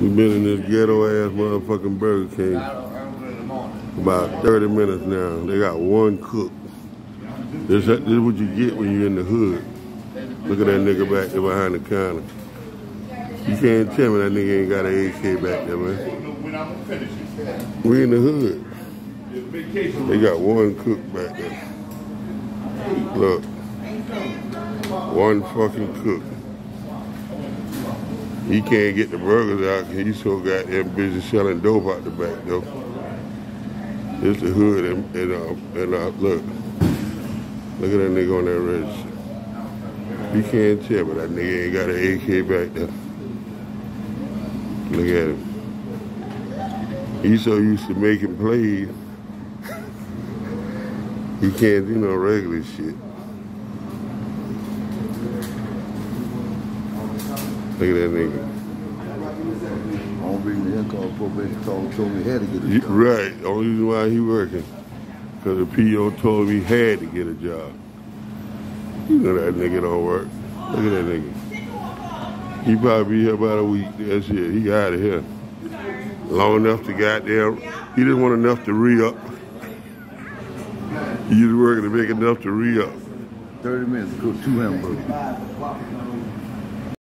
We've been in this ghetto ass motherfucking Burger King about 30 minutes now. They got one cook. This, this is what you get when you're in the hood. Look at that nigga back there behind the counter. You can't tell me that nigga ain't got an AK back there, man. We in the hood. They got one cook back there. Look. One fucking cook. He can't get the burgers out because he's so goddamn busy selling dope out the back though. It's the hood and, and, uh, and uh, look. Look at that nigga on that register. You can't tell but that nigga ain't got an AK back there. Look at him. He's so used to making plays. he can't do no regular shit. Look at that nigga. Only reason they called probation told, told me he had to get a job. right. Only reason why he working. Because the PO told him he had to get a job. You know that nigga don't work. Look at that nigga. He probably be here about a week. That's it. He out of here. Long enough to goddamn. He didn't want enough to re-up. He was working to make enough to re-up. 30 minutes to cook two hamburgers.